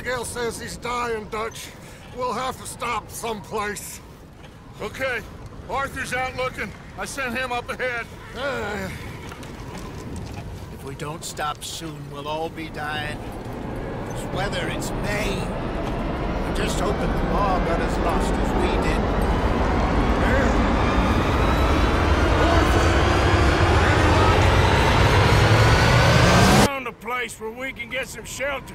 Abigail says he's dying, Dutch. We'll have to stop someplace. Okay. Arthur's out looking. I sent him up ahead. Uh, If we don't stop soon, we'll all be dying. This weather, it's May. I'm just hoping the law got as lost as we did. Found a place where we can get some shelter.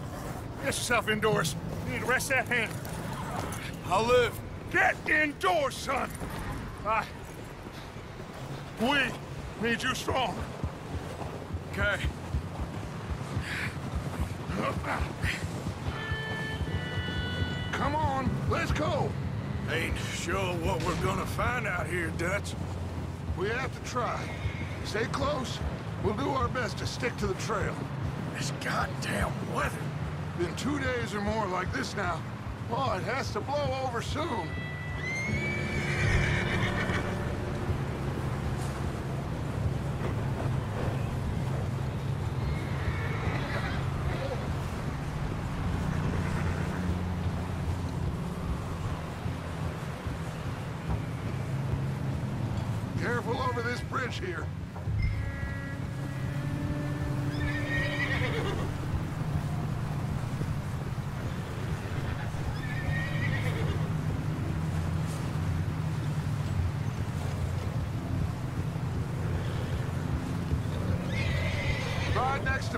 get yourself indoors. You need to rest that hand. I'll live. Get indoors, son. I... We need you strong. Okay. Come on, let's go. Ain't sure what we're gonna find out here, Dutch. We have to try. Stay close. We'll do our best to stick to the trail. This goddamn weather. Been two days or more like this now. Oh, it has to blow over soon. Careful over this bridge here. Ride next to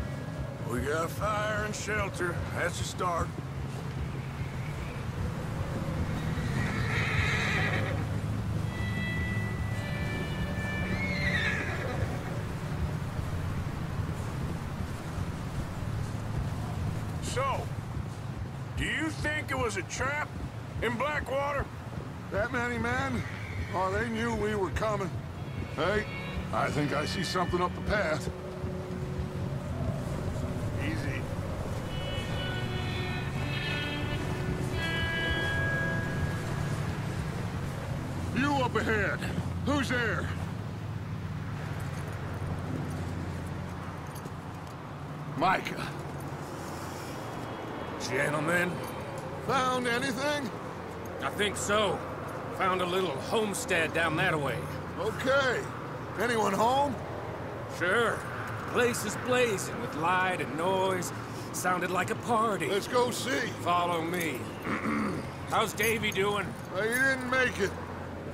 We got fire and shelter. That's a start. So, do you think it was a trap in Blackwater? That many men? Oh, they knew we were coming. Hey, I think I see something up the path. Who's there? Micah. Gentlemen, Found anything? I think so. Found a little homestead down that way. Okay. Anyone home? Sure. Place is blazing with light and noise. Sounded like a party. Let's go see. Follow me. How's Davy doing? Well, you didn't make it.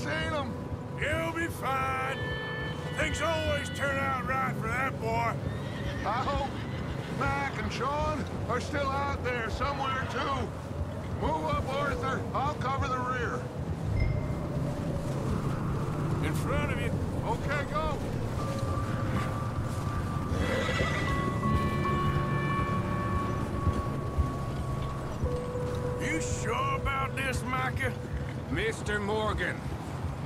seen him. He'll be fine. Things always turn out right for that boy. I hope Mac and Sean are still out there somewhere, too. Move up, Arthur. I'll cover the rear. In front of you. Okay, go. You sure about this, Micah? Mr. Morgan,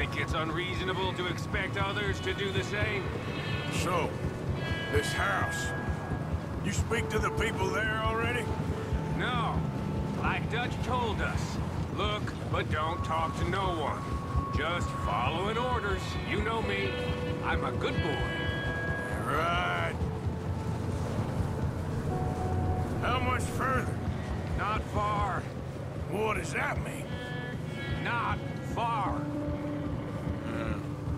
Think it's unreasonable to expect others to do the same? So, this house. You speak to the people there already? No. Like Dutch told us. Look, but don't talk to no one. Just following orders. You know me. I'm a good boy. Right. How much further? Not far. What does that mean? Not far.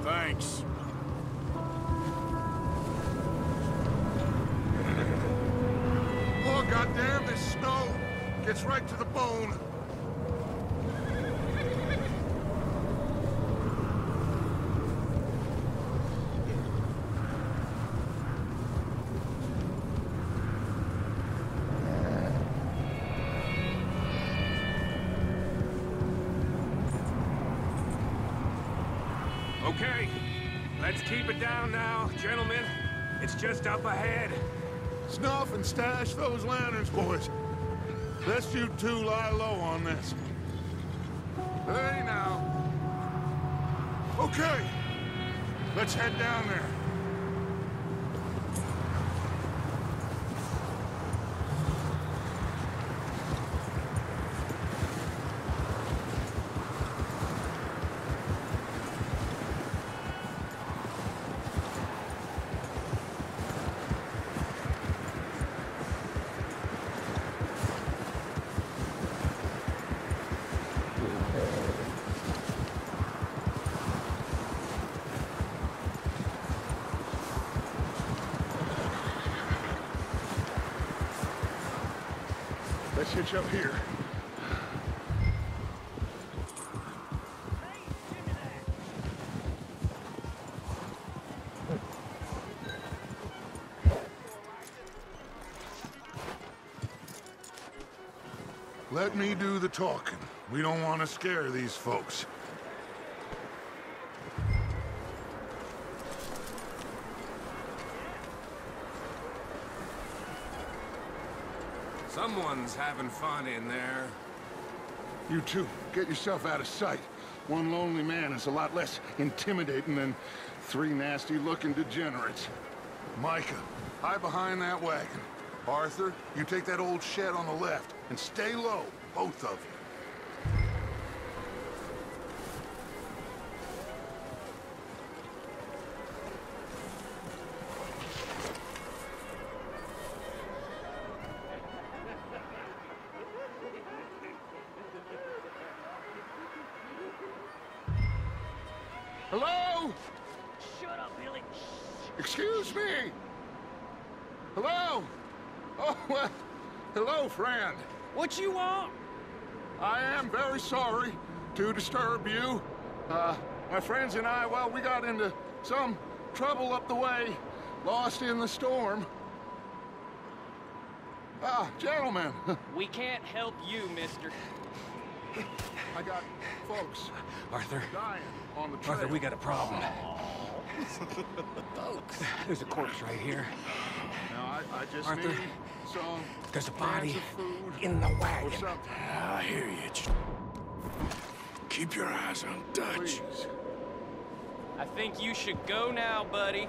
Thanks. Oh, goddamn, this snow gets right to the bone. Up ahead. Snuff and stash those lanterns, boys. Let's you two lie low on this. Hey, now. Okay. Let's head down there. The talking. We don't want to scare these folks. Someone's having fun in there. You two, get yourself out of sight. One lonely man is a lot less intimidating than three nasty-looking degenerates. Micah, hide behind that wagon. Arthur, you take that old shed on the left, and stay low, both of you. Disturb you. Uh, my friends and I, well, we got into some trouble up the way, lost in the storm. Ah, gentlemen, We can't help you, mister. I got folks Arthur, dying on the trail. Arthur, we got a problem. Folks. There's a corpse right here. Now, I, I just Arthur, need some There's a body food in the or wagon. something, I hear you. Keep your eyes on Dutch. please. I think you should go now, buddy.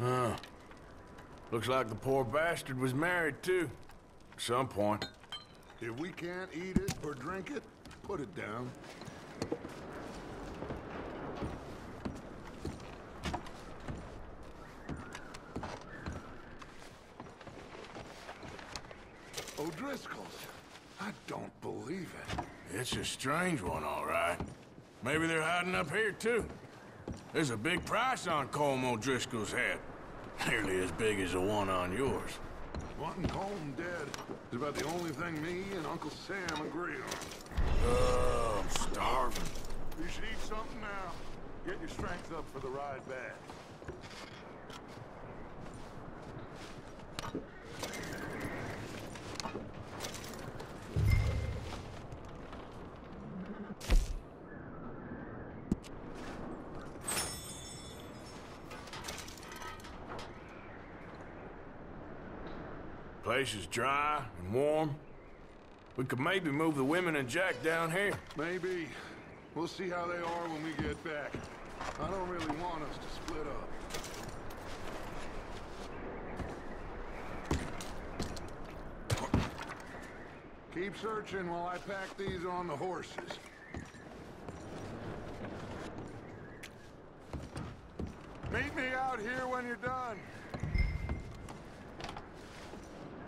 Huh. Looks like the poor bastard was married, too. At some point. If we can't eat it or drink it, put it down. O'Driscoll's. I don't believe it. It's a strange one, all right. Maybe they're hiding up here, too. There's a big price on Colm O'Driscoll's head. Nearly as big as the one on yours. Wanting Colm dead is about the only thing me and Uncle Sam agree on. Oh, I'm starving. You should eat something now. Get your strength up for the ride back. Place is dry and warm. We could maybe move the women and Jack down here. Maybe. We'll see how they are when we get back. I don't really want us to split up. Keep searching while I pack these on the horses. Meet me out here when you're done.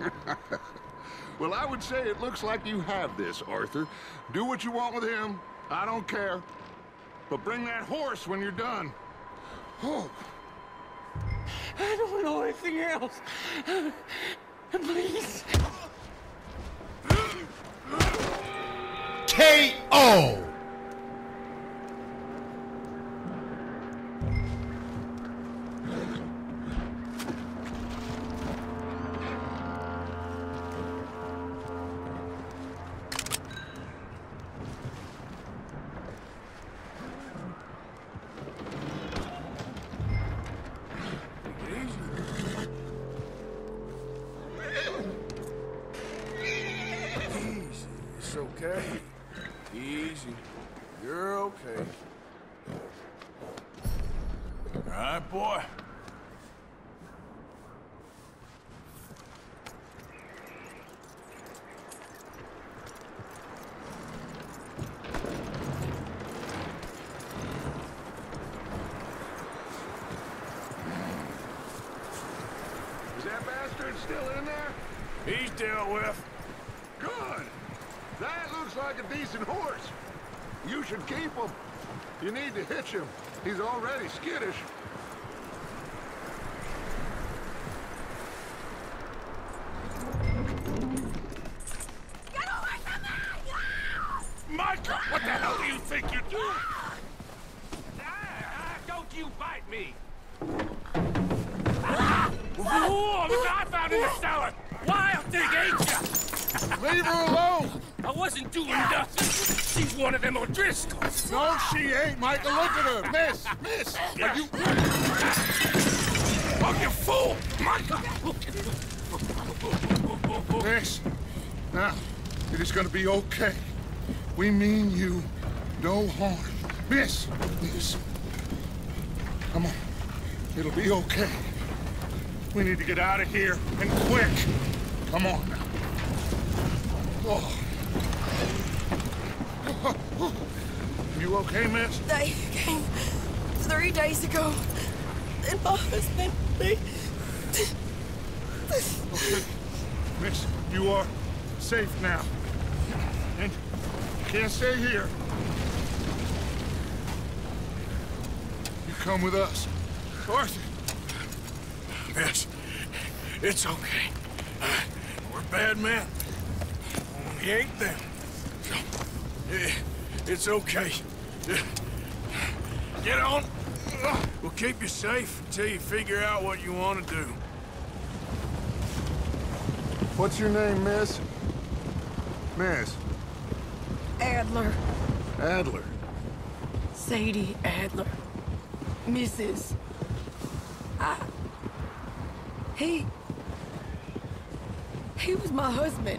Well, I would say it looks like you have this, Arthur. Do what you want with him. I don't care. But bring that horse when you're done. Oh. I don't know anything else. Please. K.O. He's already skittish. Be okay. We mean you no harm. Miss, miss. Come on. It'll be okay. We need to get out of here, and quick. Come on now. Oh. You okay, miss? They came three days ago. And husband, they... Okay. Miss, you are safe now. Can't stay here. You come with us. Arthur. Miss, it's okay. Uh, we're bad men. We ain't them. So, it's okay. Get on. We'll keep you safe until you figure out what you want to do. What's your name, miss? Miss. Adler. Adler. Sadie Adler. Mrs. I... He... He was my husband.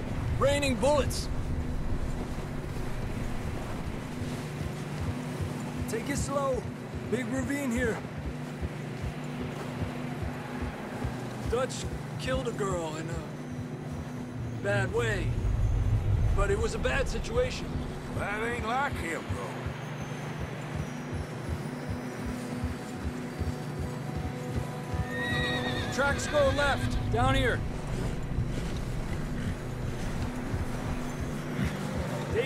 Raining bullets. Take it slow. Big ravine here. Dutch killed a girl in a bad way. But it was a bad situation. That ain't like him, bro. Tracks go left, down here.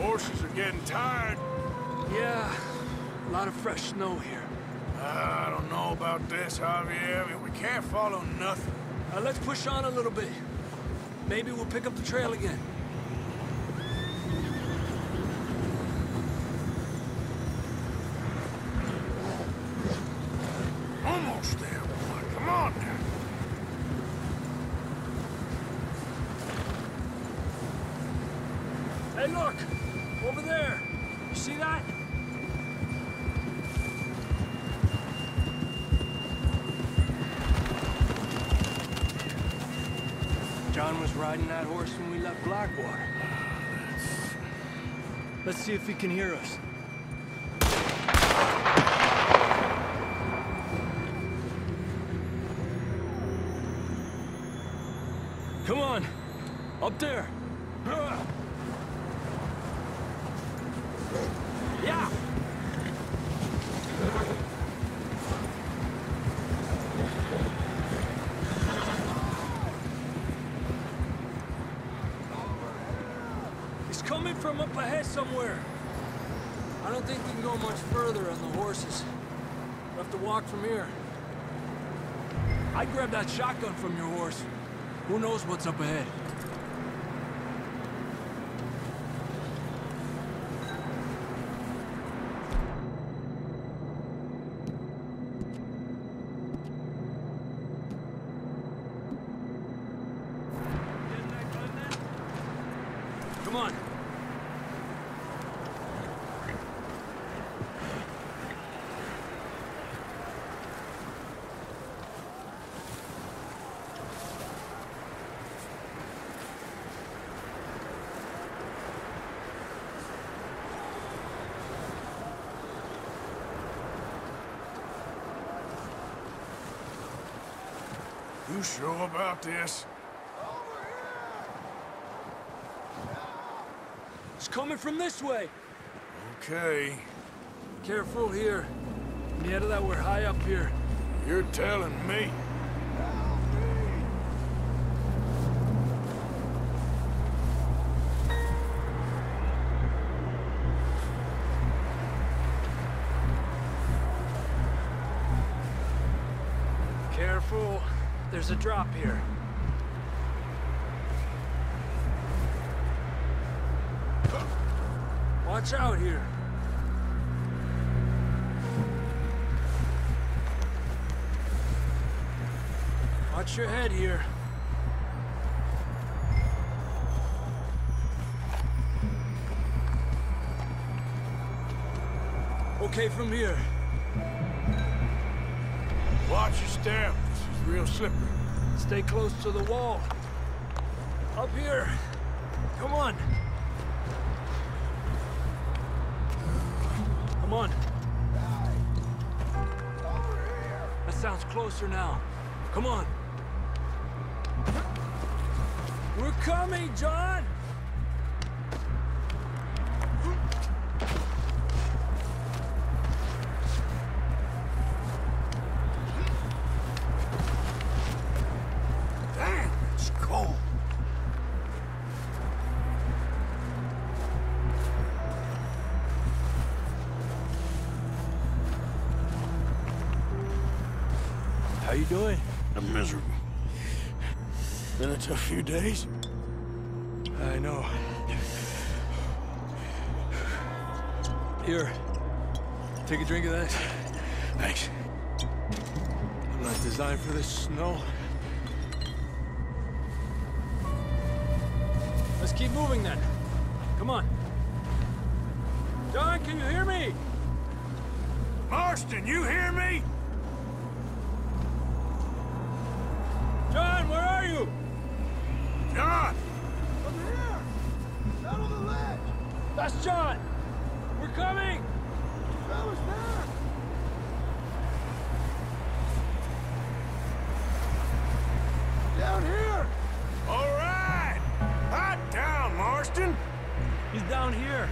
Horses are getting tired. Yeah, a lot of fresh snow here. I don't know about this, Javier. We can't follow nothing. Uh, let's push on a little bit. Maybe we'll pick up the trail again. Let's see if he can hear us. Come on! Up there! Yeah! He's coming from up ahead somewhere. I don't think we can go much further on the horses. We'll have to walk from here. I'd grab that shotgun from your horse. Who knows what's up ahead? Come on. You sure about this? It's coming from this way. Okay. Careful here. Near that we're high up here. You're telling me. Careful. There's a drop here. Watch out here. Watch your head here. Okay, from here. Watch your step. This is real slippery. Stay close to the wall. Up here. Come on. Come on. That sounds closer now. Come on. We're coming, John! Been a tough few days. I know. Here. Take a drink of that. Thanks. I'm not designed for this snow. Let's keep moving then. Come on. John, can you hear me? Marston, you hear me? John, where are you? John! Over here! Down on the ledge! That's John! We're coming! Fellas there! Down here! All right! Hot down, Marston! He's down here.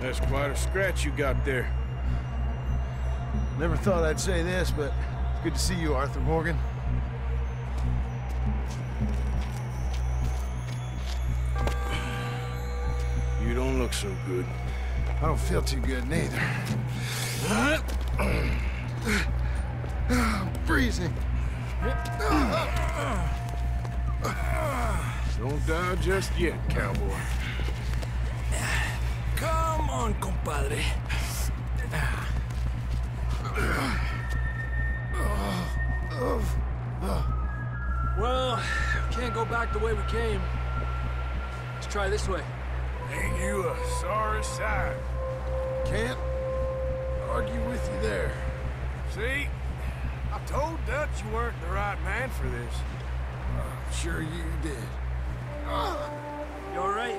That's quite a scratch you got there. Never thought I'd say this, but good to see you, Arthur Morgan. You don't look so good. I don't feel too good neither. I'm freezing. Don't die just yet, cowboy. Come on, compadre. Back the way we came. Let's try this way. Ain't you a sorry sight? Can't argue with you there. See? I told Dutch you weren't the right man for this. I'm sure you did. You all right?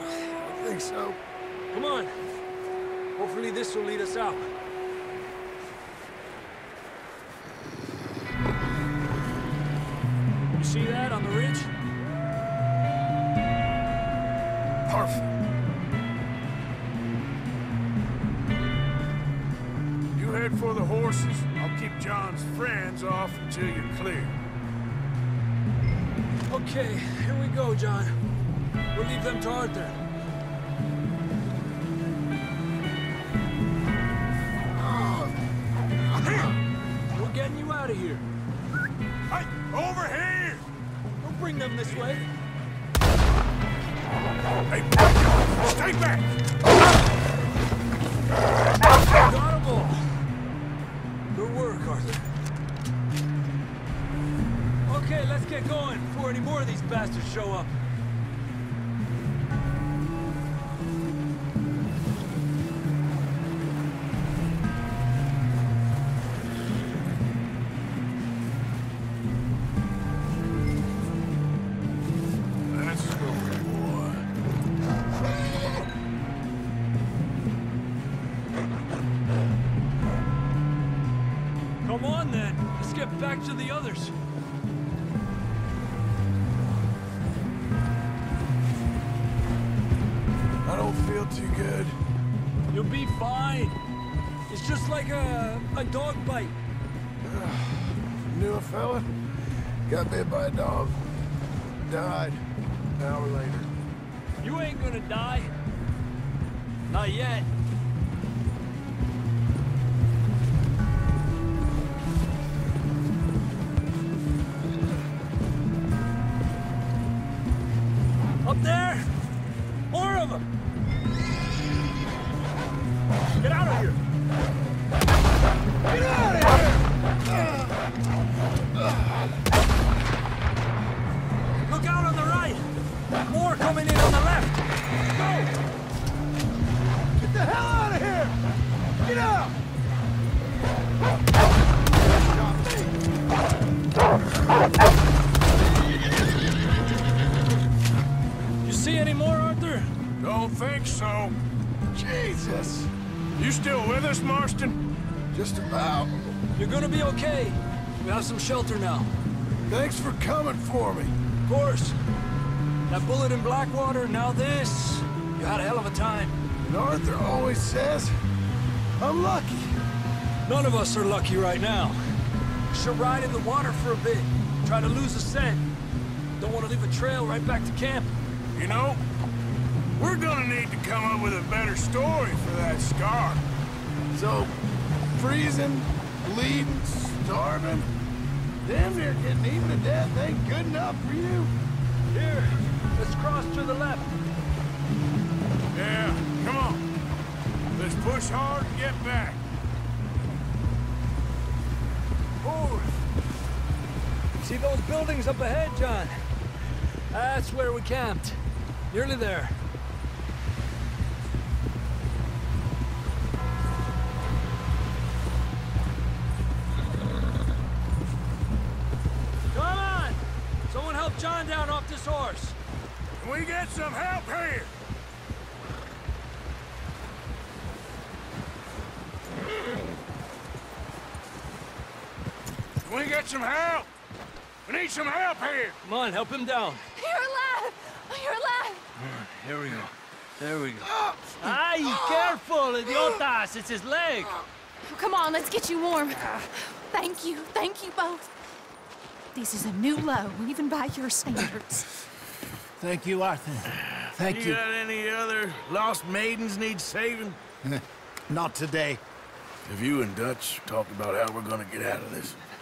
I think so. Come on. Hopefully this will lead us out. Friends off until you're clear. Okay, here we go, John. We'll leave them to Arthur. We're getting you out of here. Hey, over here! Don't bring them this way. Hey, stay back! Show up. Come on, then. Let's get back to the others. A dog. Died. An hour later. You ain't gonna die. Not yet. Up there! More of them! Get out of here! Have some shelter now. Thanks for coming for me. Of course. That bullet in Blackwater, now this. You had a hell of a time. And Arthur always says, I'm lucky. None of us are lucky right now. Should ride in the water for a bit. Try to lose a scent. Don't want to leave a trail right back to camp. You know, we're gonna need to come up with a better story for that scar. So, freezing, bleeding, starving, damn near getting eaten to death ain't good enough for you. Here, let's cross to the left. Yeah, come on. Let's push hard and get back. Forward. See those buildings up ahead, John? That's where we camped. Nearly there. Come on, help him down. You're alive! You're alive! Ah, here we go. There we go. Ay, careful, idiotas! It's his leg. Come on, let's get you warm. Thank you, thank you both. This is a new low, even by your standards. Thank you, Arthur. Thank you you. got any other lost maidens need saving? Not today. Have you and Dutch talked about how we're gonna get out of this?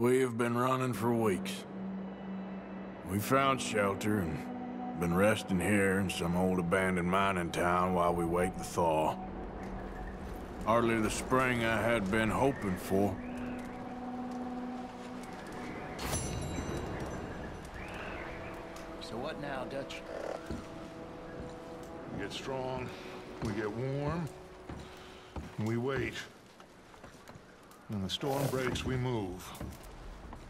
We have been running for weeks. We found shelter and been resting here in some old abandoned mining town while we wait the thaw. Hardly the spring I had been hoping for. So what now, Dutch? We get strong, we get warm, and we wait. When the storm breaks, we move.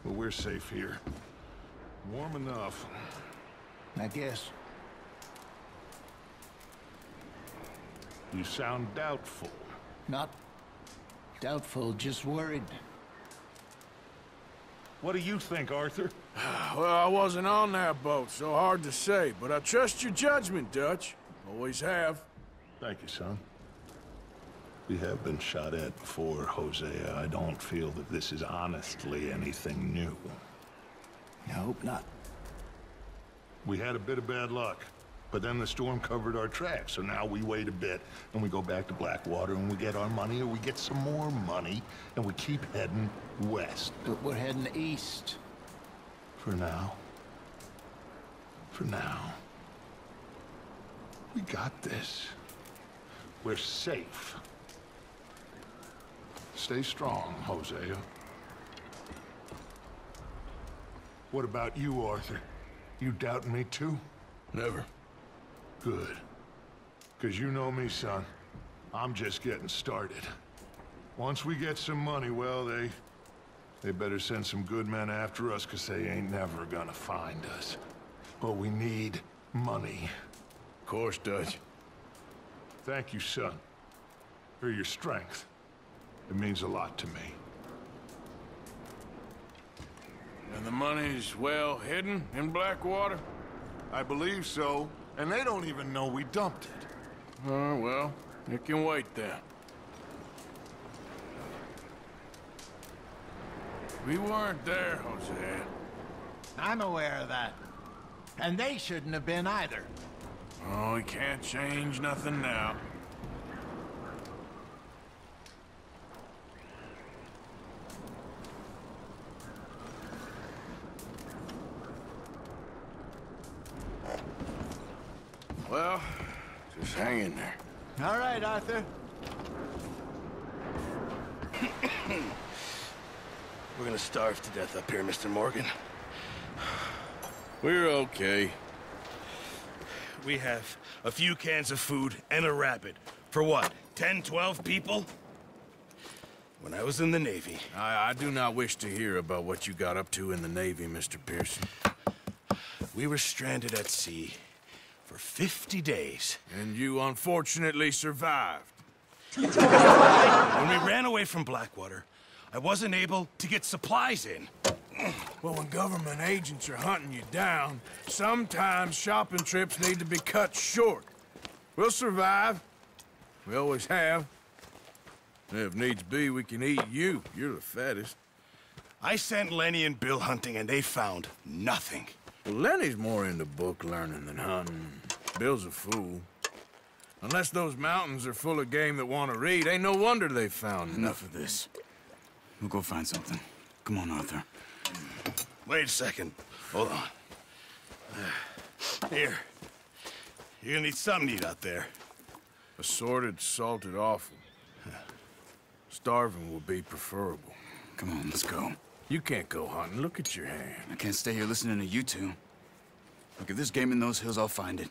But we're safe here. Warm enough. I guess. You sound doubtful. Not doubtful, just worried. What do you think, Arthur? Well, I wasn't on that boat, so hard to say, but I trust your judgment, Dutch. Always have. Thank you, son. We have been shot at before, Hosea. I don't feel that this is honestly anything new. I hope not. We had a bit of bad luck, but then the storm covered our tracks, so now we wait a bit, and we go back to Blackwater, and we get our money, or we get some more money, and we keep heading west. But we're heading east. For now. For now. We got this. We're safe. Stay strong, Hosea. What about you, Arthur? You doubting me too? Never. Good. Because you know me, son. I'm just getting started. Once we get some money, well, they... They better send some good men after us, because they ain't never gonna find us. But we need money. Of course, Dutch. Thank you, son. For your strength. It means a lot to me. And the money's well hidden in Blackwater? I believe so, and they don't even know we dumped it. Oh, well, it can wait then. We weren't there, Hosea. I'm aware of that. And they shouldn't have been either. Oh, we can't change nothing now. Well, just hang in there. All right, Arthur. We're gonna starve to death up here, Mr. Morgan. We're okay. We have a few cans of food and a rabbit. For what, 10, 12 people? When I was in the Navy... I, I do not wish to hear about what you got up to in the Navy, Mr. Pearson. We were stranded at sea for 50 days. And you unfortunately survived. when we ran away from Blackwater, I wasn't able to get supplies in. Well, when government agents are hunting you down, sometimes shopping trips need to be cut short. We'll survive. We always have. If needs be, we can eat you. You're the fattest. I sent Lenny and Bill hunting, and they found nothing. Well, Lenny's more into book learning than hunting. Bill's a fool. Unless those mountains are full of game that want to read, ain't no wonder they found Enough of this. We'll go find something. Come on, Arthur. Wait a second. Hold on. Here. You're gonna need something to eat out there. Assorted, salted offal. Starving will be preferable. Come on, let's go. You can't go hunting. Look at your hand. I can't stay here listening to you two. Look, if there's game in those hills, I'll find it.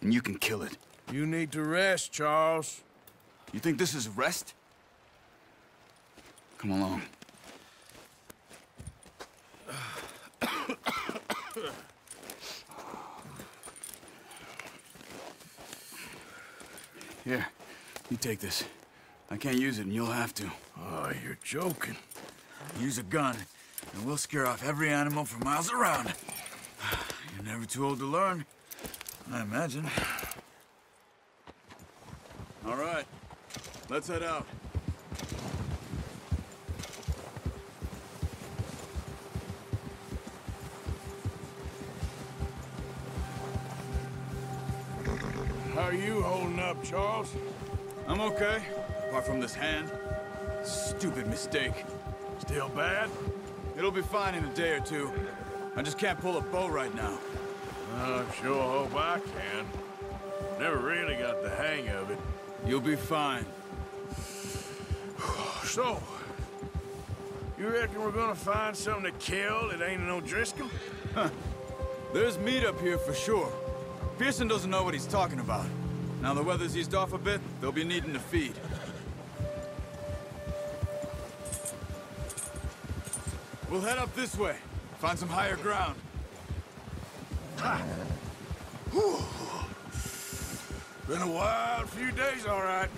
And you can kill it. You need to rest, Charles. You think this is rest? Come along. Here, you take this. I can't use it, and you'll have to. Oh, you're joking. Use a gun, and we'll scare off every animal for miles around. You're never too old to learn, I imagine. All right, let's head out. How are you holding up, Charles? I'm okay, apart from this hand. Stupid mistake. Still bad? It'll be fine in a day or two. I just can't pull a bow right now. I sure hope I can. Never really got the hang of it. You'll be fine. So, you reckon we're gonna find something to kill that ain't no Driscoll? Huh. There's meat up here for sure. Pearson doesn't know what he's talking about. Now the weather's eased off a bit, they'll be needing to feed. We'll head up this way. Find some higher ground. Been a wild few days, all right.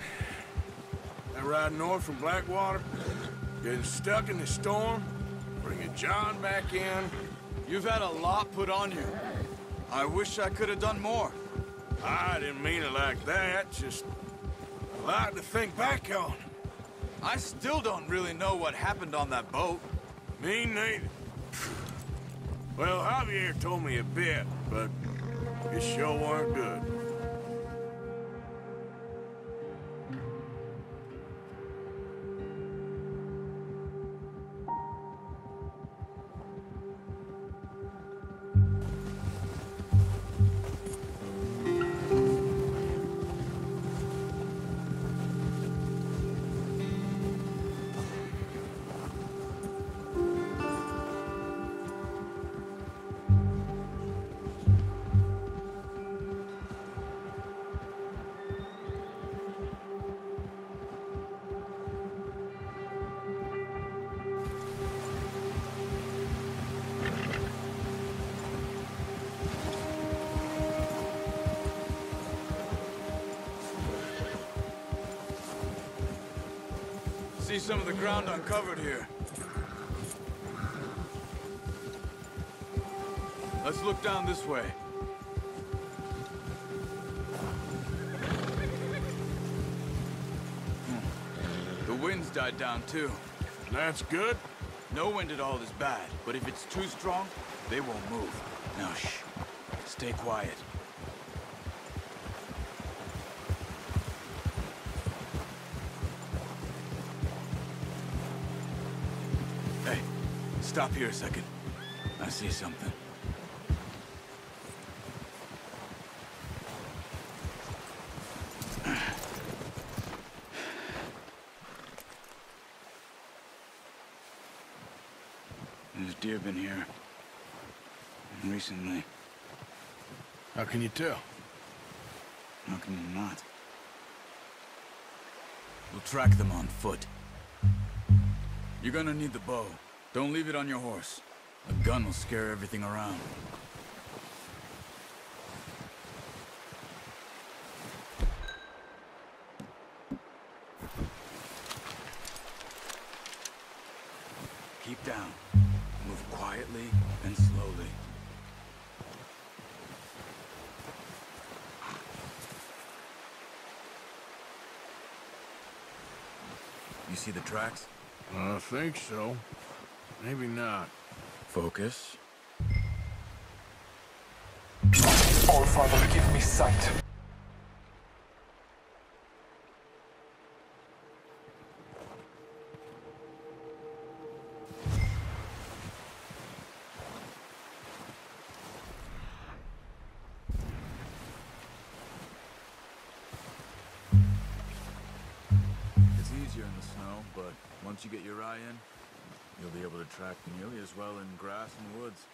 That ride north from Blackwater, getting stuck in the storm, bringing John back in. You've had a lot put on you. I wish I could have done more. I didn't mean it like that, just a lot to think back on. I still don't really know what happened on that boat. Me neither. Well, Javier told me a bit, but it sure weren't good. Some of the ground uncovered here. Let's look down this way. Hmm. The wind's died down too. That's good? No wind at all is bad, but if it's too strong, they won't move. Now shh. Stay quiet. Stop here a second. I see something. There's deer been here. Recently. How can you tell? How can you not? We'll track them on foot. You're gonna need the bow. Don't leave it on your horse. A gun will scare everything around. Keep down. Move quietly and slowly. You see the tracks? I think so. Maybe not. Focus. All Father, give me sight. It's easier in the snow, but once you get your eye in, you'll be able to track nearly as well in grass and woods.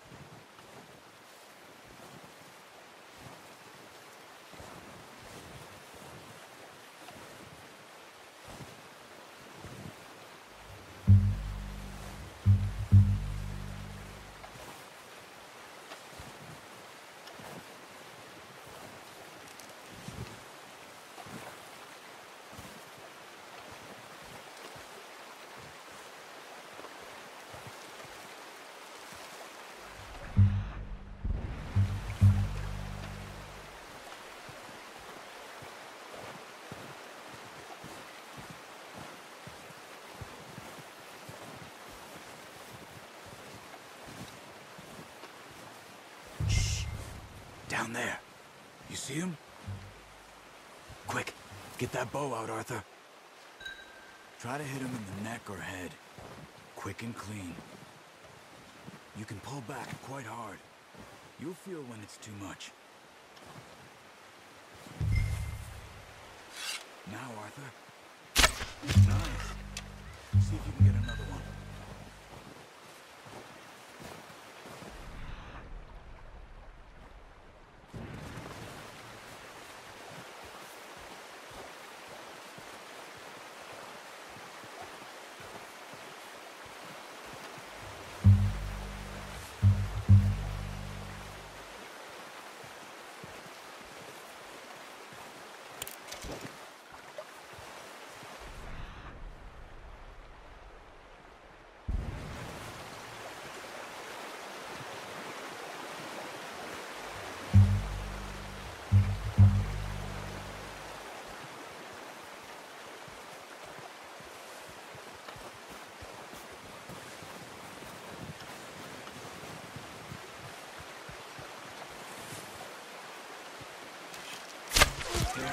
Down there. You see him? Quick, get that bow out, Arthur. Try to hit him in the neck or head. Quick and clean. You can pull back quite hard. You'll feel when it's too much. Now, Arthur. Nice. See if you can get another one. You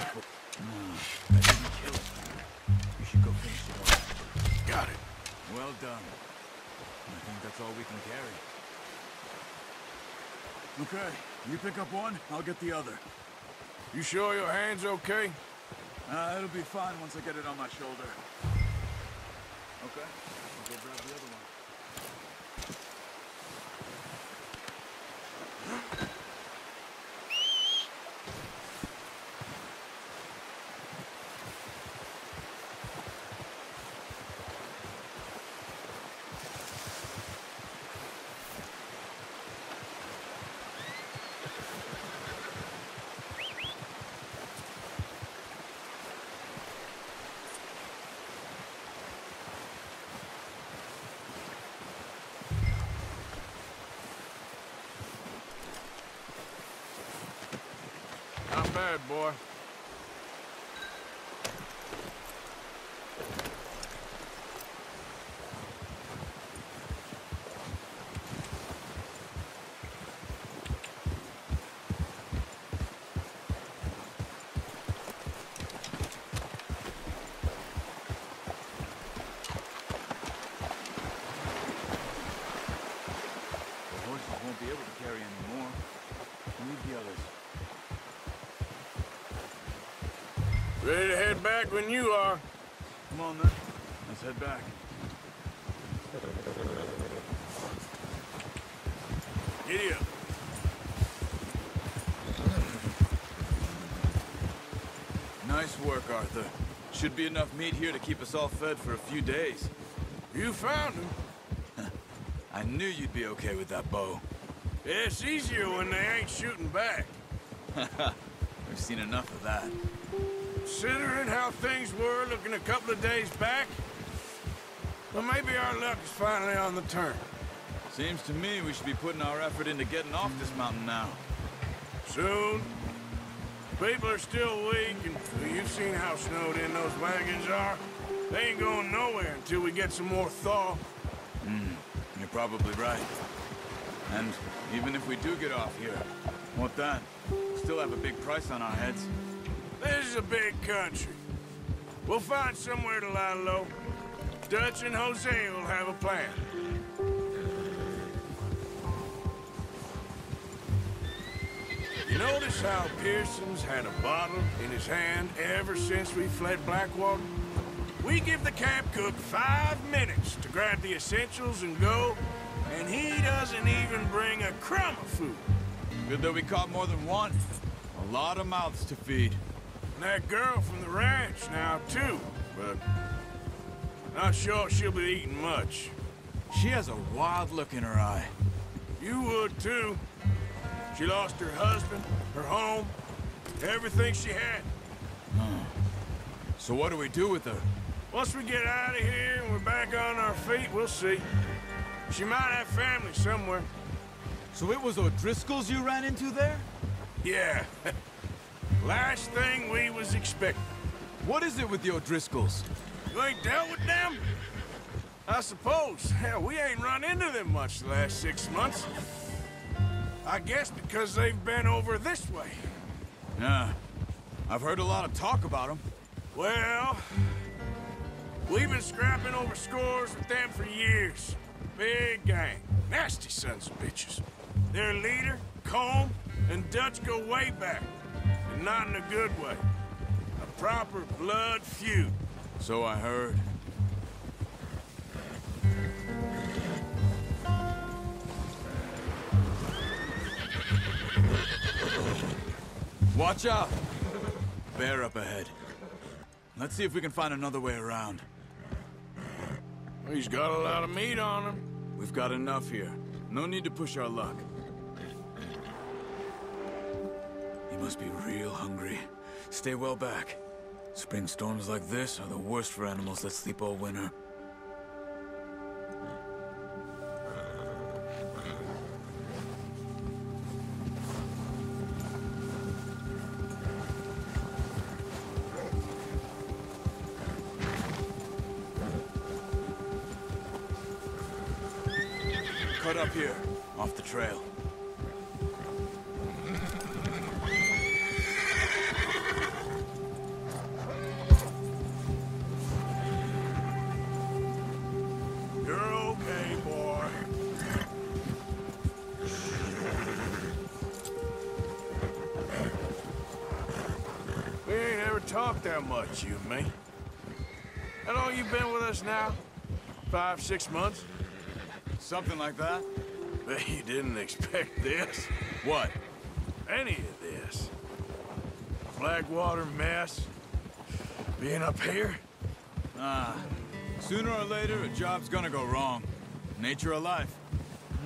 should go finish it off. Got it. Well done. I think that's all we can carry. Okay, you pick up one, I'll get the other. You sure your hand's okay? Uh, it'll be fine once I get it on my shoulder. Okay, I'll go grab the other one. Not bad, boy. The horses won't be able to carry any more. Leave the others. Ready back when you are. Come on, then. Let's head back. Giddy up. Nice work, Arthur. Should be enough meat here to keep us all fed for a few days. You found him. I knew you'd be okay with that bow. It's easier when they ain't shooting back. We've seen enough of that. Considering how things were looking a couple of days back, well, maybe our luck is finally on the turn. Seems to me we should be putting our effort into getting off this mountain now. Soon. People are still weak, and well, you've seen how snowed in those wagons are. They ain't going nowhere until we get some more thaw. Hmm, you're probably right. And even if we do get off here, what then? We still have a big price on our heads. This is a big country. We'll find somewhere to lie low. Dutch and Hosea will have a plan. You notice how Pearson's had a bottle in his hand ever since we fled Blackwater? We give the camp cook five minutes to grab the essentials and go, and he doesn't even bring a crumb of food. Good that we caught more than one. A lot of mouths to feed. That girl from the ranch now, too, but not sure she'll be eating much. She has a wild look in her eye. You would, too. She lost her husband, her home, everything she had. So what do we do with her? Once we get out of here and we're back on our feet, we'll see. She might have family somewhere. So it was O'Driscoll's you ran into there? Yeah. Last thing we was expecting. What is it with the O'Driscolls? You ain't dealt with them? I suppose. Hell, we ain't run into them much the last six months. I guess because they've been over this way. Yeah. I've heard a lot of talk about them. Well, we've been scrapping over scores with them for years. Big gang. Nasty sons of bitches. Their leader, Colm, and Dutch go way back. And not in a good way. A proper blood feud. So I heard. Watch out! Bear up ahead. Let's see if we can find another way around. He's got a lot of meat on him. We've got enough here. No need to push our luck. He must be real hungry. Stay well back. Spring storms like this are the worst for animals that sleep all winter. Cut up here, off the trail. Now? Five, six months? Something like that. Bet you didn't expect this. What? Any of this. Blackwater mess. Being up here? Ah, sooner or later, a job's gonna go wrong. Nature of life.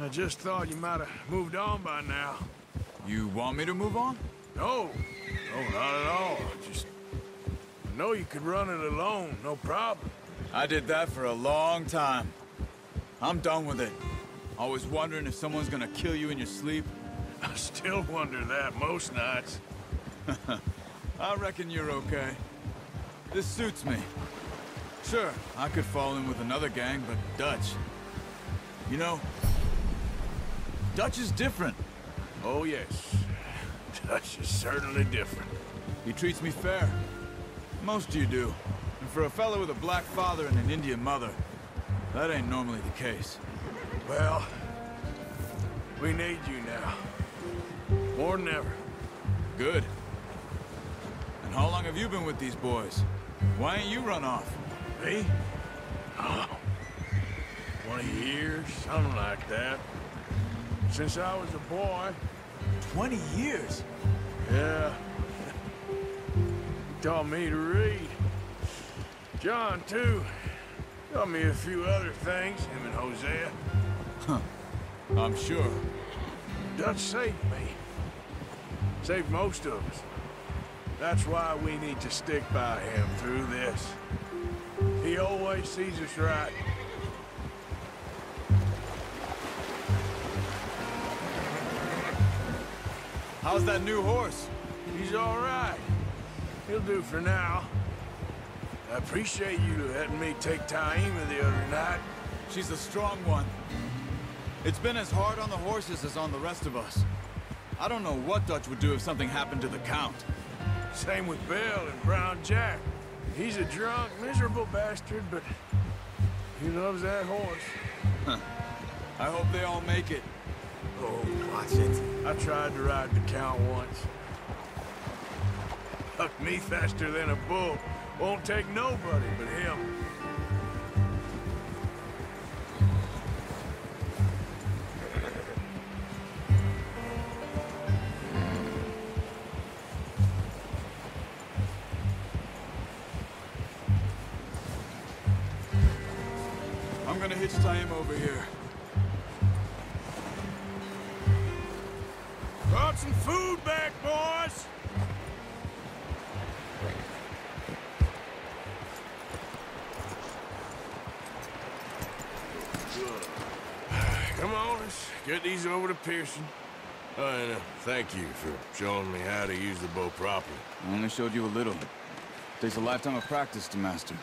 I just thought you might have moved on by now. You want me to move on? No. No, not at all. I just... I know you could run it alone, no problem. I did that for a long time. I'm done with it. Always wondering if someone's gonna kill you in your sleep. I still wonder that most nights. I reckon you're okay. This suits me. Sure, I could fall in with another gang, but Dutch... You know... Dutch is different. Oh, yes. Dutch is certainly different. He treats me fair. Most of you do. And for a fellow with a black father and an Indian mother, that ain't normally the case. Well, we need you now. More than ever. Good. And how long have you been with these boys? Why ain't you run off? Me? Oh, 20 years, something like that. Since I was a boy. 20 years? Yeah. He taught me to read. John, too. Taught me a few other things, him and Hosea. Huh. I'm sure. Dutch saved me. Saved most of us. That's why we need to stick by him through this. He always sees us right. How's that new horse? He's all right. He'll do for now. I appreciate you letting me take Taima the other night. She's a strong one. It's been as hard on the horses as on the rest of us. I don't know what Dutch would do if something happened to the Count. Same with Bill and Brown Jack. He's a drunk, miserable bastard, but he loves that horse. I hope they all make it. Oh, watch it. I tried to ride the Count once. Hucked me faster than a bull. Won't take nobody but him. I'm gonna hitch Taim over here. Got some food back, boys! Come on, let's get these over to Pearson. Oh, and uh, thank you for showing me how to use the bow properly. I only showed you a little. It Takes a lifetime of practice to master.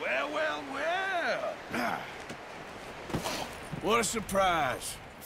Well, well, well. what a surprise.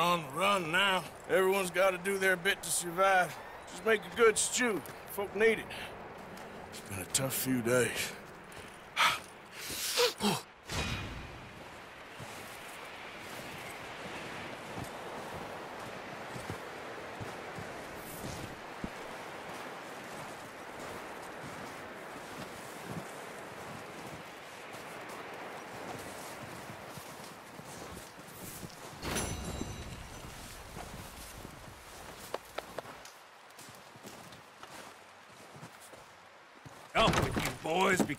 On the run now. Everyone's got to do their bit to survive. Just make a good stew. Folk need it. It's been a tough few days. Up with you boys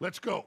Let's go.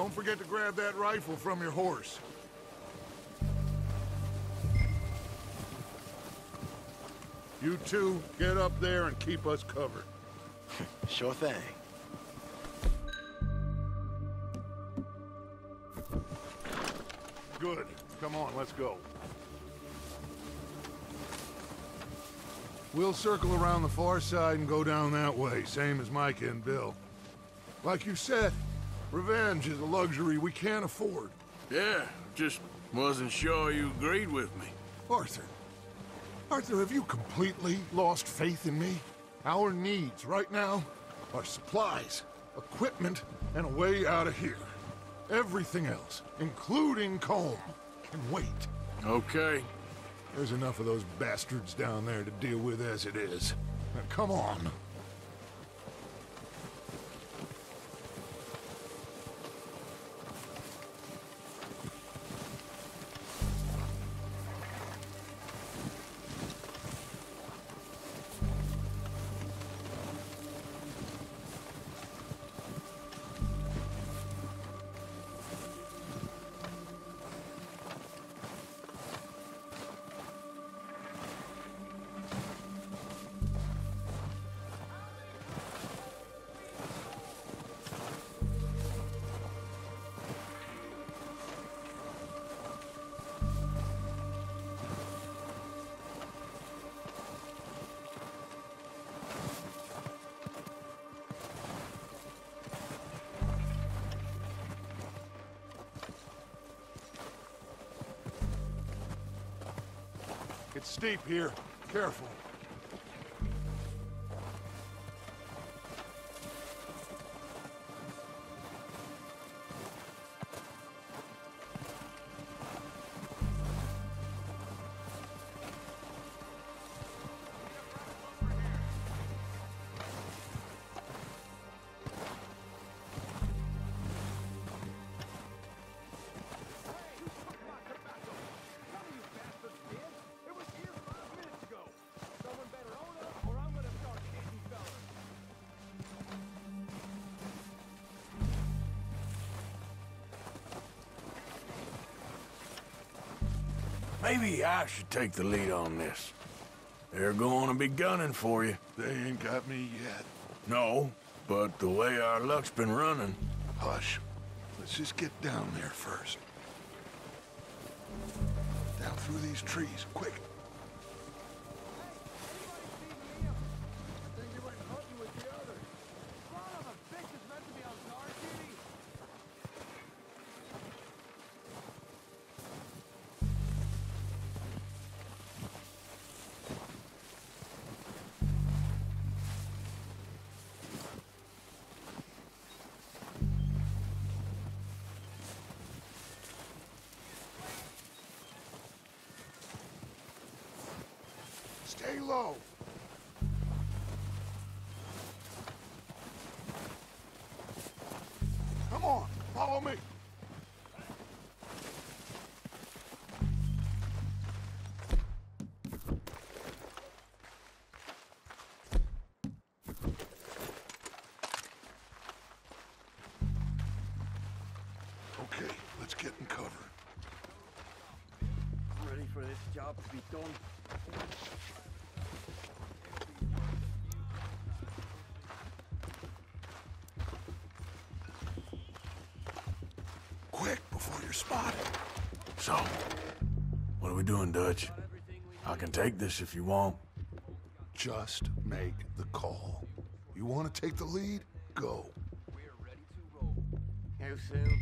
Don't forget to grab that rifle from your horse. You two, get up there and keep us covered. Sure thing. Good. Come on, let's go. We'll circle around the far side and go down that way, same as Micah and Bill. Like you said, revenge is a luxury we can't afford. Yeah, just wasn't sure you agreed with me. Arthur. Arthur, have you completely lost faith in me? Our needs right now are supplies, equipment, and a way out of here. Everything else, including Colm, can wait. Okay. There's enough of those bastards down there to deal with as it is. Now, come on. Steep here. Careful. Maybe I should take the lead on this. They're going to be gunning for you. They ain't got me yet. No, but the way our luck's been running... Hush. Let's just get down there first. Down through these trees, quick. To be done. Quick, before you're spotted. So, what are we doing, Dutch? I can take this if you want. Just make the call. You want to take the lead? Go. How soon?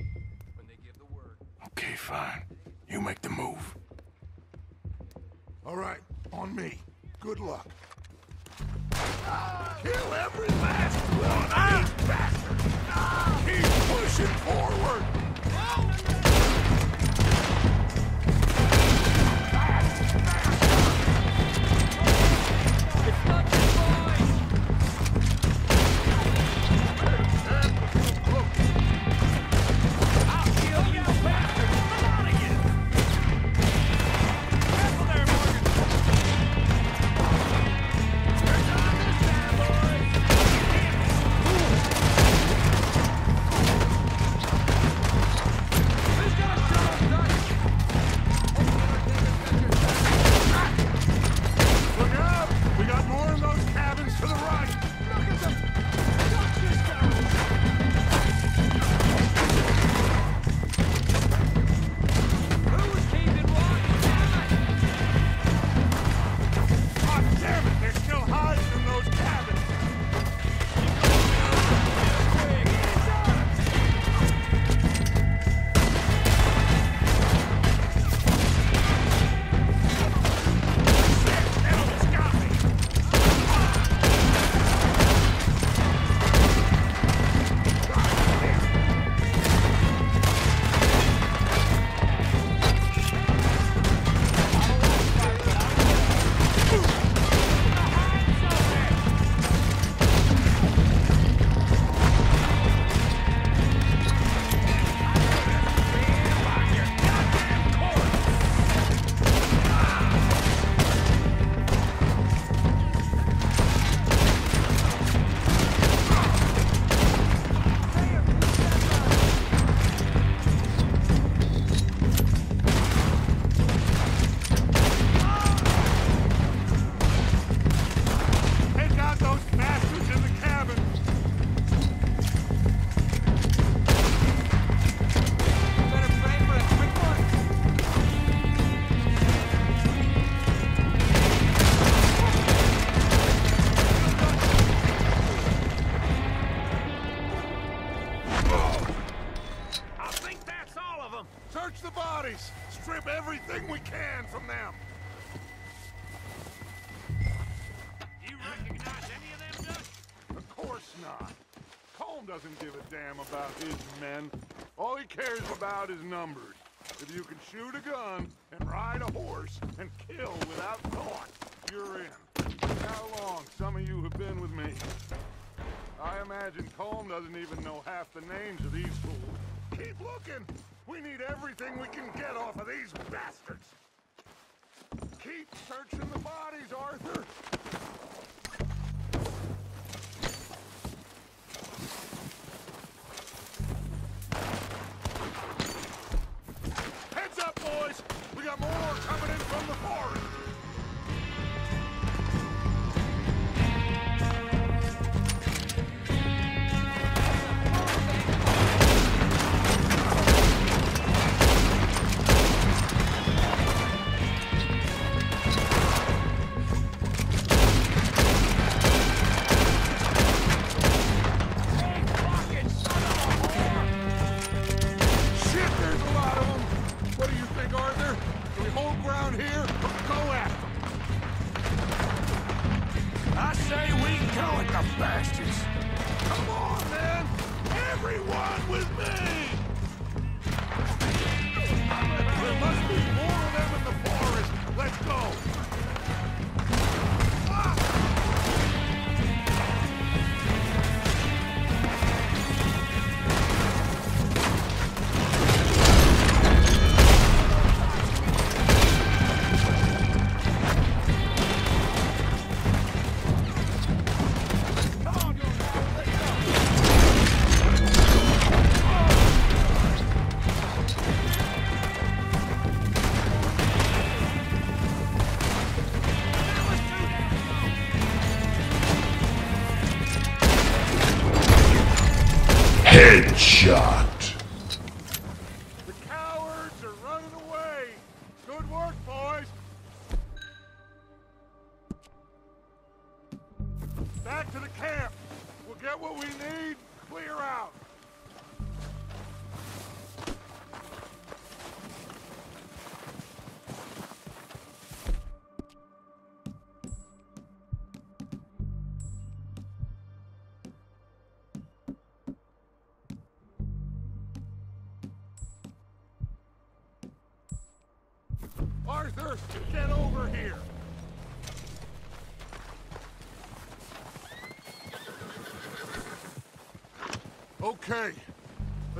About is numbers. If you can shoot a gun and ride a horse and kill without thought, you're in. How long some of you have been with me? I imagine Colm doesn't even know half the names of these fools. Keep looking!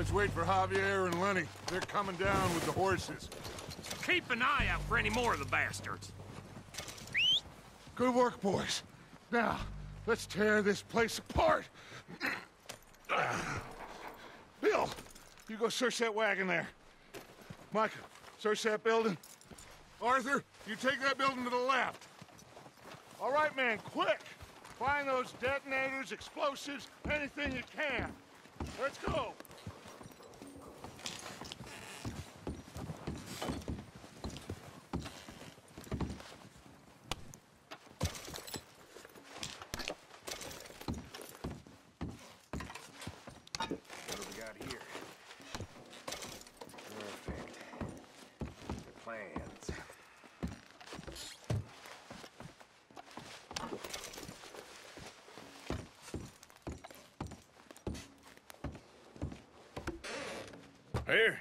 Let's wait for Javier and Lenny. They're coming down with the horses. Keep an eye out for any more of the bastards. Good work, boys. Now, let's tear this place apart. Bill, you go search that wagon there. Micah, search that building. Arthur, you take that building to the left. All right, man, quick! Find those detonators, explosives, anything you can. Let's go! What do we got here? Perfect. The plans. Here.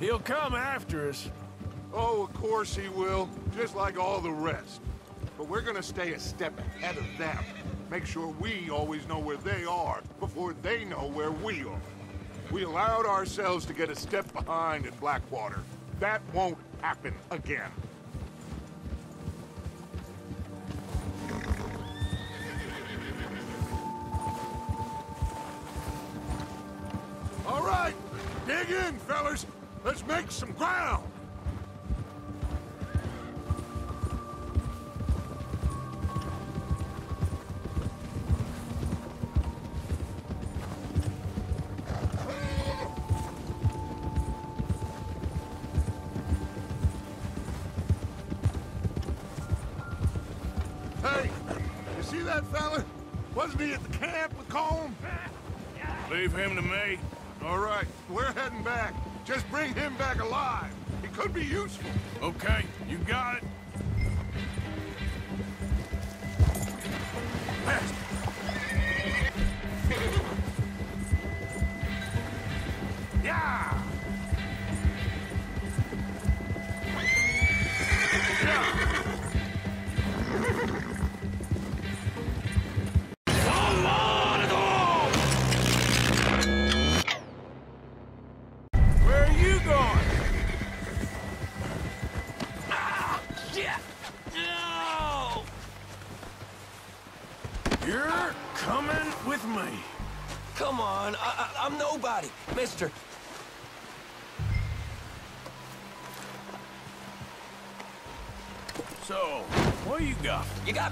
he'll come after us. Oh, of course he will, just like all the rest. But we're gonna stay a step ahead of them. Make sure we always know where they are before they know where we are. We allowed ourselves to get a step behind in Blackwater. That won't happen again. All right, dig in, fellas. Let's make some ground.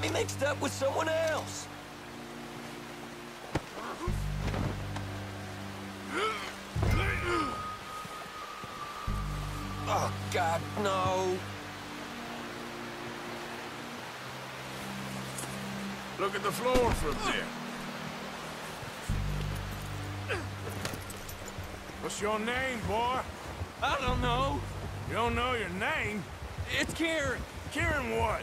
Me mixed up with someone else. Oh, God, no. Look at the floor from there. What's your name, boy? I don't know. You don't know your name? It's Kieran. Kieran what?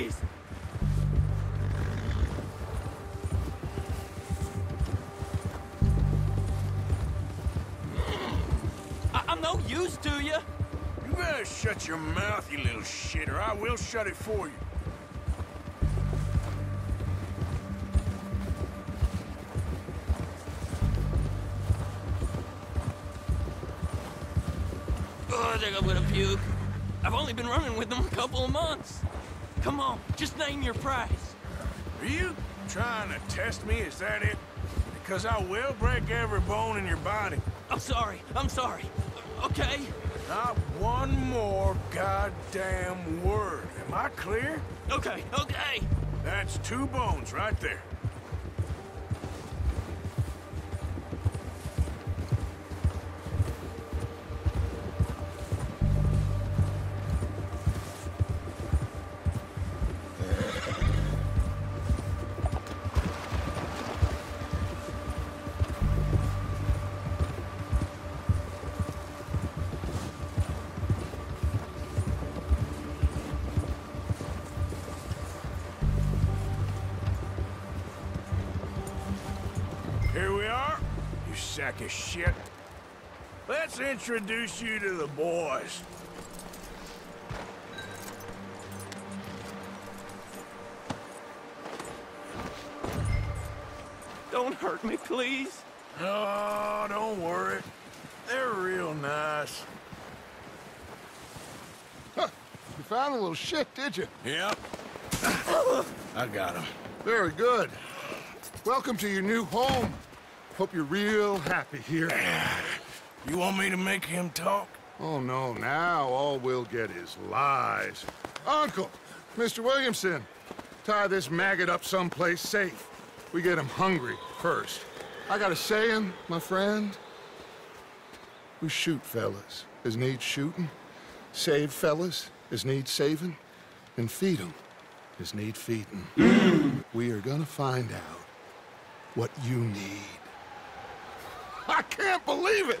Please! I I'm no use to you! You better shut your mouth, you little shitter. I will shut it for you. Oh, I think I'm gonna puke. I've only been running with them a couple of months. Come on, just name your price. Are you trying to test me? Is that it? Because I will break every bone in your body. I'm sorry, I'm sorry. Okay? Not one more goddamn word. Am I clear? Okay, okay. That's two bones right there. Introduce you to the boys. Don't hurt me, please. Oh, don't worry. They're real nice. You found a little shit, did you? Yep. I got him. Very good. Welcome to your new home. Hope you're real happy here. You want me to make him talk? Oh, no, now all we'll get is lies. Uncle, Mr. Williamson, tie this maggot up someplace safe. We get him hungry first. I got a saying, my friend. We shoot fellas as need shooting, save fellas as need saving, and feed 'em as need feeding. Mm. we are gonna find out what you need. I can't believe it!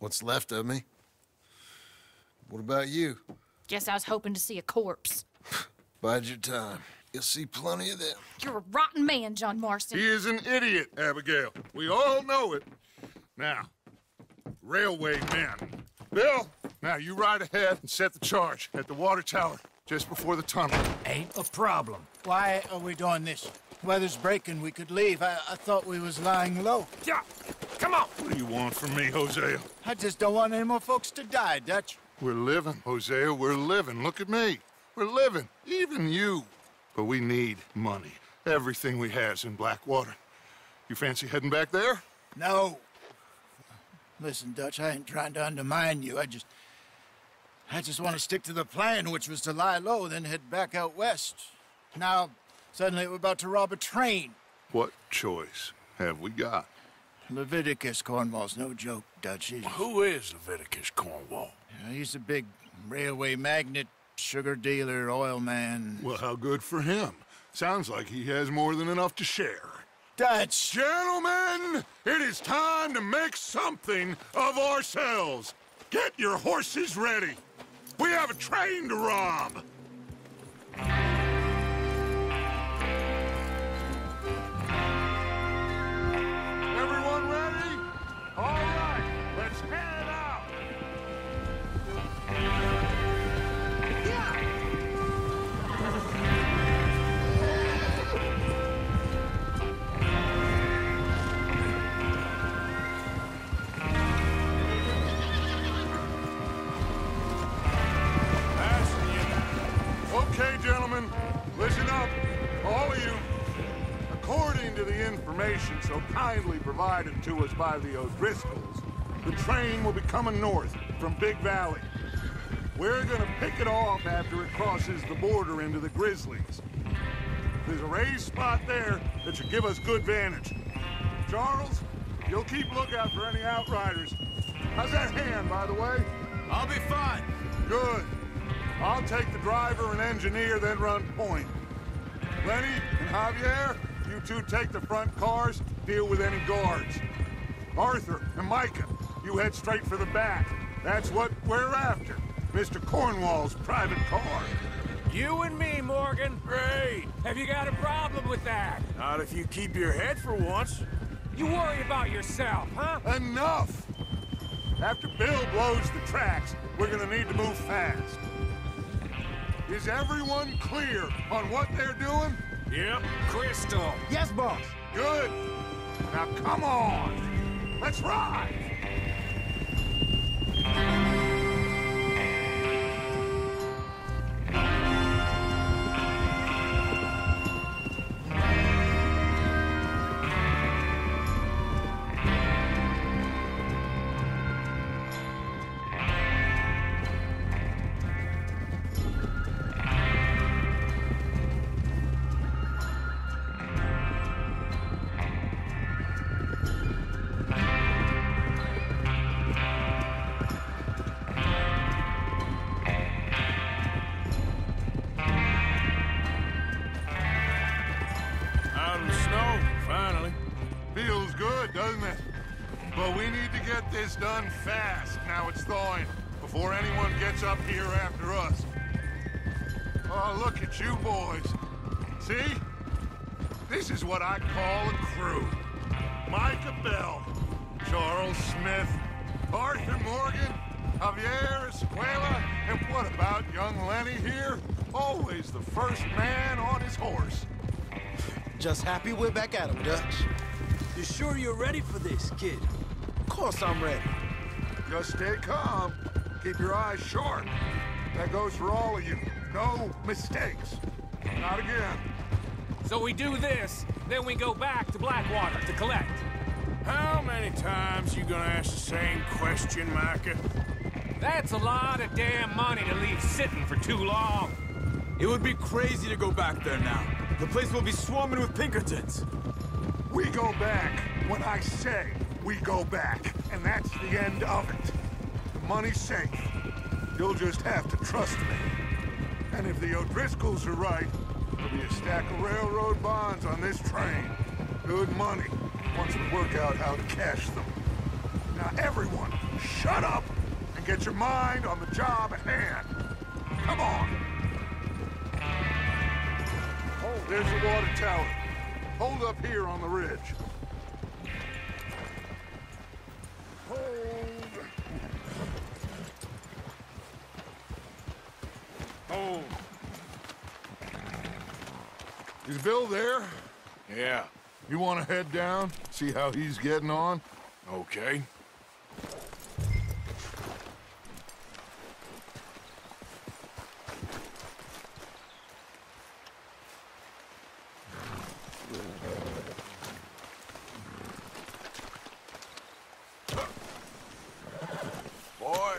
Or what's left of me. What about you? Guess I was hoping to see a corpse. Bide your time. You'll see plenty of them. You're a rotten man, John Marston. He is an idiot, Abigail. We all know it. Now, railway men. Bill, now you ride ahead and set the charge at the water tower just before the tunnel. Ain't a problem. Why are we doing this? Weather's breaking. We could leave. I, I thought we was lying low. Yeah, come on. What do you want from me, Hosea? I just don't want any more folks to die, Dutch. We're living, Hosea. We're living. Look at me. We're living. Even you. But we need money. Everything we has in Blackwater. You fancy heading back there? No. Listen, Dutch, I ain't trying to undermine you. I just... I just want to stick to the plan, which was to lie low, then head back out west. Now, suddenly we're about to rob a train. What choice have we got? Leviticus Cornwall's no joke, Dutch. He's, Who is Leviticus Cornwall? Yeah, he's a big railway magnate, sugar dealer, oil man. Well, how good for him. Sounds like he has more than enough to share. Dutch! Gentlemen, it is time to make something of ourselves. Get your horses ready. We have a train to rob. To the information so kindly provided to us by the O'Driscolls, the train will be coming north from Big Valley. We're gonna pick it off after it crosses the border into the Grizzlies. There's a raised spot there that should give us good vantage. Charles, you'll keep lookout for any outriders. How's that hand, by the way? I'll be fine. Good. I'll take the driver and engineer, then run point. Lenny and Javier, you two take the front cars, deal with any guards. Arthur and Micah, you head straight for the back. That's what we're after. Mr. Cornwall's private car. You and me, Morgan. Great. Have you got a problem with that? Not if you keep your head for once. You worry about yourself, huh? Enough! After Bill blows the tracks, we're gonna need to move fast. Is everyone clear on what they're doing? Yep, Crystal. Yes, boss. Good. Now come on. Let's ride. Look at you boys. See? This is what I call a crew. Micah Bell, Charles Smith, Arthur Morgan, Javier Escuela, and what about young Lenny here? Always the first man on his horse. Just happy we're back at him, Dutch. You sure you're ready for this, kid? Of course I'm ready. Just stay calm. Keep your eyes sharp. That goes for all of you. No mistakes. Not again. So we do this, then we go back to Blackwater to collect. How many times you gonna ask the same question, Micah? That's a lot of damn money to leave sitting for too long. It would be crazy to go back there now. The place will be swarming with Pinkertons. We go back when I say we go back, and that's the end of it. The money's safe. You'll just have to trust me. And if the O'Driscolls are right, there'll be a stack of railroad bonds on this train. Good money, once we work out how to cash them. Now everyone, shut up and get your mind on the job at hand. Come on. There's the water tower. Hold up here on the ridge. Is Bill there? Yeah. You want to head down, see how he's getting on? Okay. Boy. How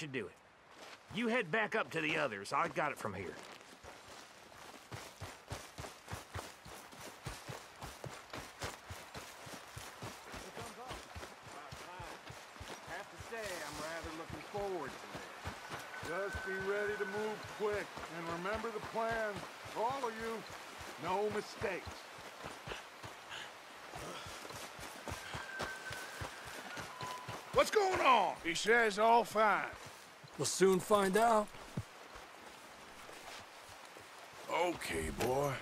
should do it. You head back up to the others. I got it from here. have to say, I'm rather looking forward to it. Just be ready to move quick, and remember the plan. All of you, no mistakes. What's going on? He says all fine. We'll soon find out. Okay, boy.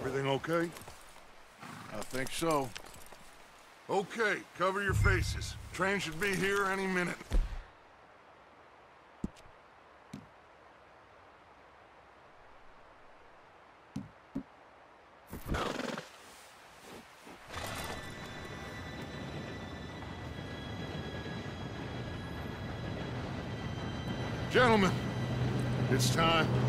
Everything okay? I think so. Okay, cover your faces. Train should be here any minute. it's time.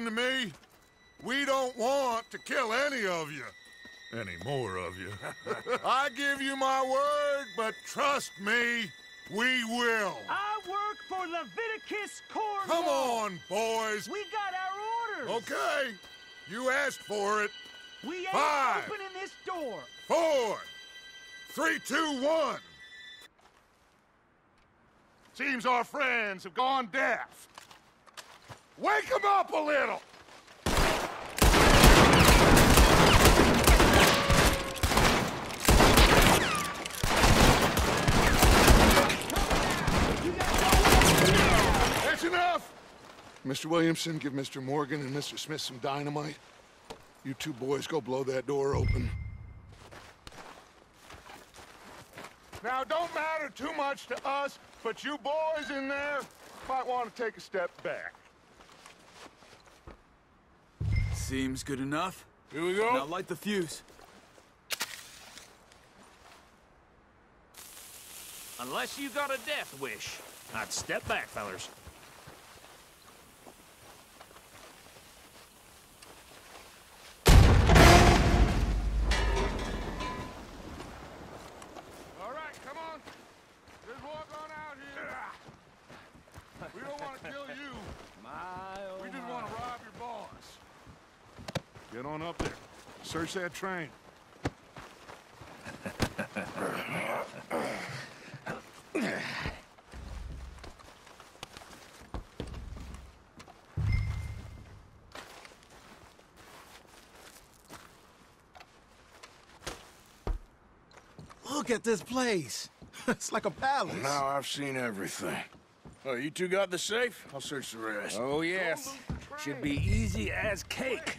Listen to me. We don't want to kill any of you. Any more of you. I give you my word, but trust me, we will. I work for Leviticus Cornwall. Come on, boys. We got our orders. Okay. You asked for it. We ain't Five. opening this door. Four. Three, two, one. Seems our friends have gone deaf. Wake them up a little. That's enough! Mr. Williamson, give Mr. Morgan and Mr. Smith some dynamite. You two boys go blow that door open. Now, don't matter too much to us, but you boys in there might want to take a step back. Seems good enough. Here we go. Now light the fuse. Unless you got a death wish. I'd step back, fellers. All right, come on. Just walk on out here. We don't want to kill you. My, we just want to rob your boss. Get on up there. Search that train. Look at this place. it's like a palace. Now I've seen everything. Oh, you two got the safe? I'll search the rest. Oh, yes. Should be easy as cake.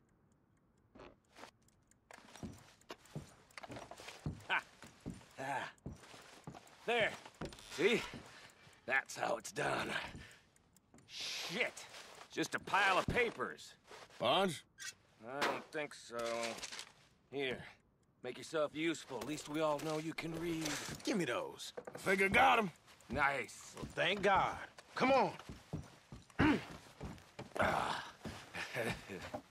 Ah. There. See? That's how it's done. Shit. Just a pile of papers. Bonds? I don't think so. Here. Make yourself useful. At least we all know you can read. Give me those. I think I got him. Nice. Well, thank God. Come on. Ah.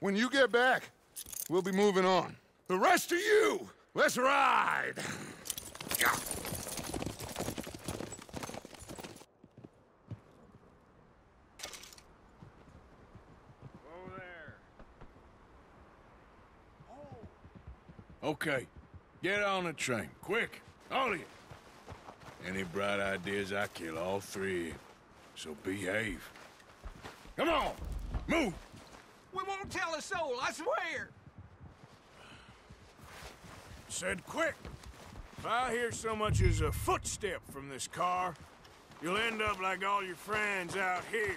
When you get back, we'll be moving on. The rest of you, let's ride! Okay. Get on the train. Quick. All of you. Any bright ideas, I kill all three. So behave. Come on! Move! We won't tell a soul, I swear. Said quick. If I hear so much as a footstep from this car, you'll end up like all your friends out here.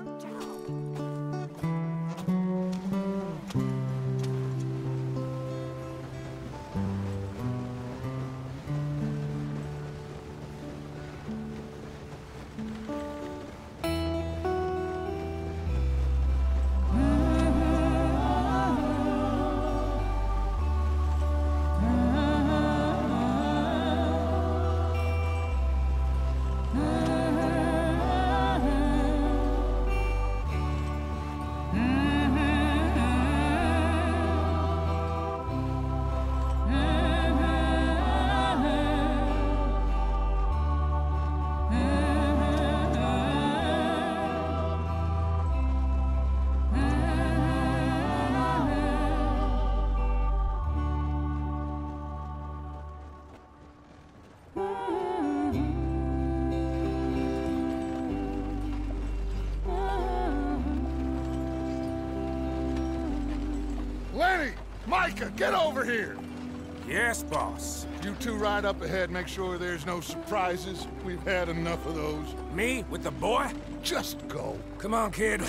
Two ride up ahead, make sure there's no surprises. We've had enough of those. Me with the boy? Just go. Come on, kid.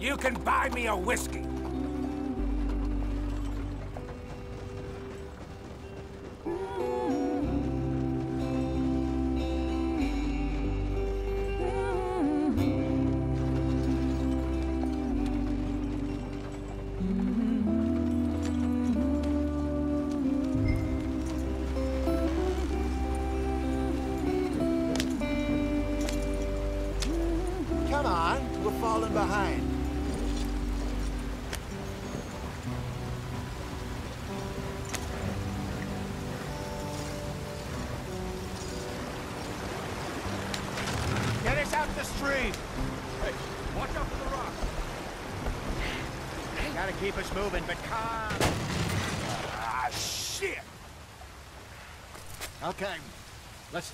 You can buy me a whiskey.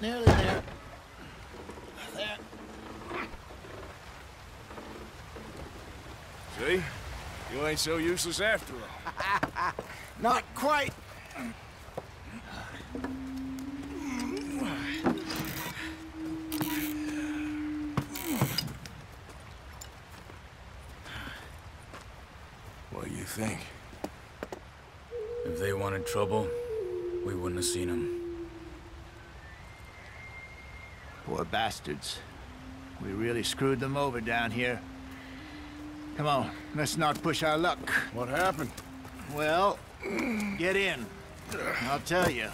Nearly there. There. See? You ain't so useless after all. Not quite. What do you think? If they wanted trouble, we wouldn't have seen them. Poor bastards. We really screwed them over down here. Come on, let's not push our luck. What happened? Well, get in. I'll tell you.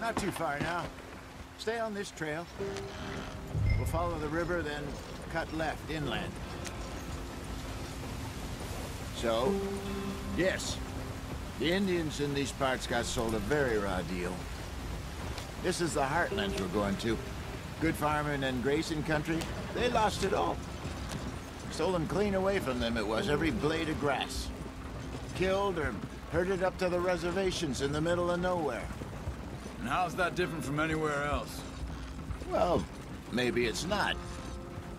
Not too far now. Stay on this trail. We'll follow the river, then cut left inland. So, yes, the Indians in these parts got sold a very raw deal. This is the heartlands we're going to. Good farming and grazing country, they lost it all. Stolen clean away from them it was, every blade of grass. Killed or herded up to the reservations in the middle of nowhere. And how's that different from anywhere else? Well, maybe it's not.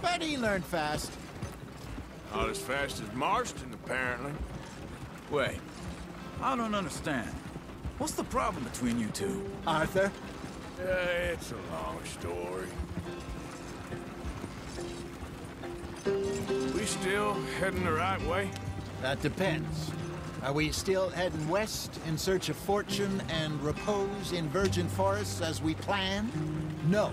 But he learned fast. Not as fast as Marston, apparently. Wait, I don't understand. What's the problem between you two? Arthur? Yeah, it's a long story. We still heading the right way? That depends. Are we still heading west in search of fortune and repose in virgin forests as we planned? No.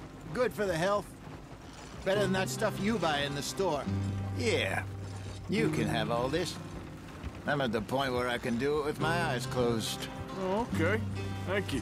Good for the health. Better than that stuff you buy in the store. Yeah, you can have all this. I'm at the point where I can do it with my eyes closed. Oh, okay. Thank you.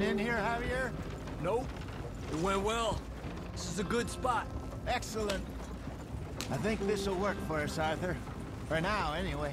In here, Javier? Nope. It went well. This is a good spot. Excellent. I think this will work for us, Arthur. For now, anyway.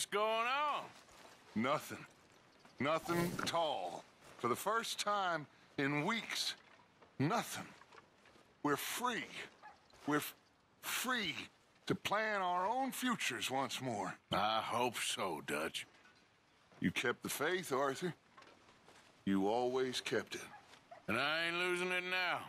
going on? Nothing. Nothing at all. For the first time in weeks, nothing. We're free. We're free to plan our own futures once more. I hope so, Dutch. You kept the faith, Arthur. You always kept it. And I ain't losing it now.